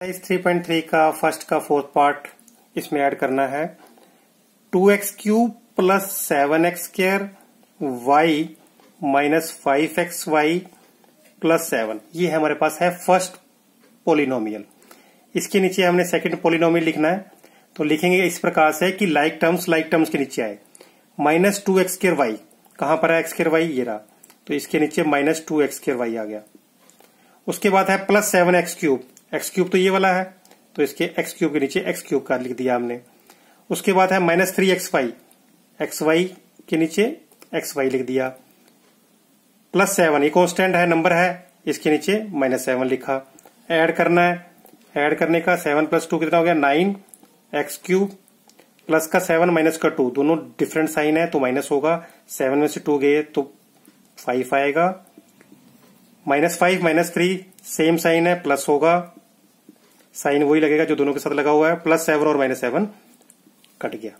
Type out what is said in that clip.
इस 3.3 का फ़र्स्ट का फोर्थ पार्ट इसमें ऐड करना है। Two x cube plus seven x square y minus five x y plus seven ये हमारे पास है फ़र्स्ट पोलिनोमियल इसके नीचे हमने सेकंड पोलिनोमियल लिखना है। तो लिखेंगे इस प्रकार से कि लाइक टर्म्स लाइक टर्म्स के नीचे आए। Minus two x square y कहाँ पर है एक्स स्क्र वाई ये रहा। तो इसके नीचे minus two x square y आ गया। उसके बाद है plus seven x cube x cube तो ये वाला है तो इसके एक्स क्यूब के नीचे एक्स क्यूब का लिख दिया हमने। उसके बाद है minus three x y x y के नीचे एक्स वाई लिख दिया। प्लस सेवन ये कॉन्स्टेंट है नंबर है, इसके नीचे माइनस सेवन लिखा। ऐड करना है ऐड करने का सेवन प्लस टू कितना हो गया? नाइन एक्स क्यूब प्लस का सेवन माइनस का टू दोनों डिफरेंट साइन है तो माइनस होगा। सेवन में से टू गए तो फाइव आएगा। Minus five minus three same sign है प्लस होगा। साइन वही लगेगा जो दोनों के साथ लगा हुआ है प्लस सेवन और माइनस सेवन कट गया।